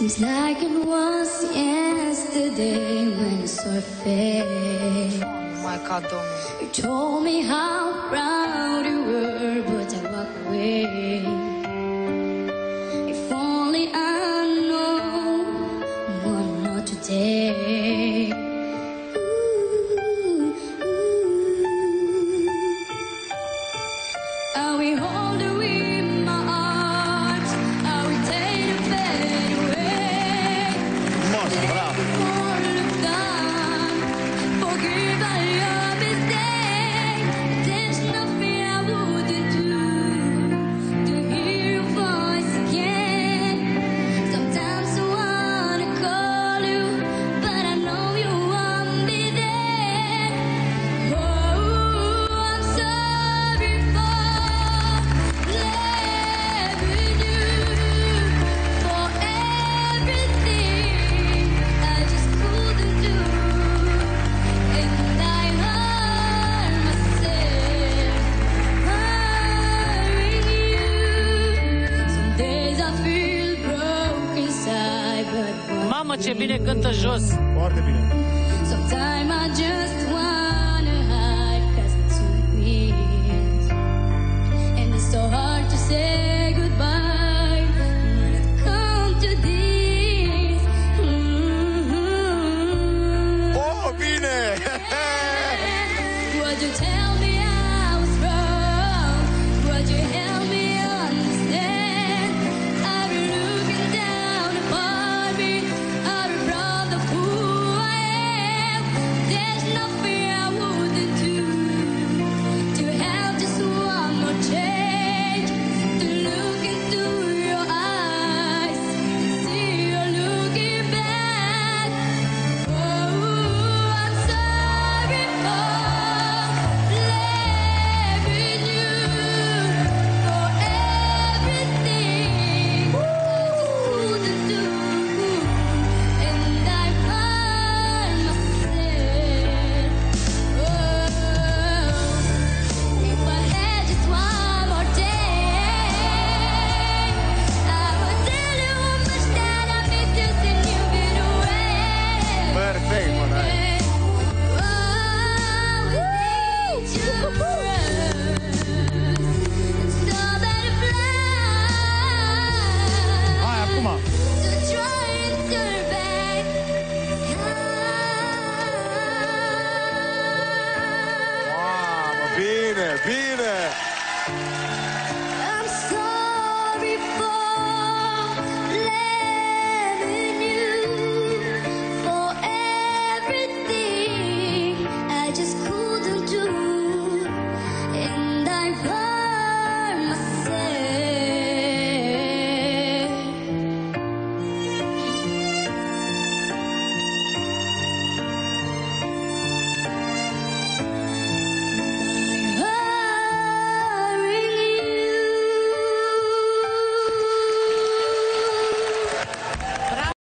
Seems like it was yesterday when you saw face. Oh my You told me how proud you were, but I walked away. If only I know, one more today. mă, ce bine cântă jos. Foarte bine.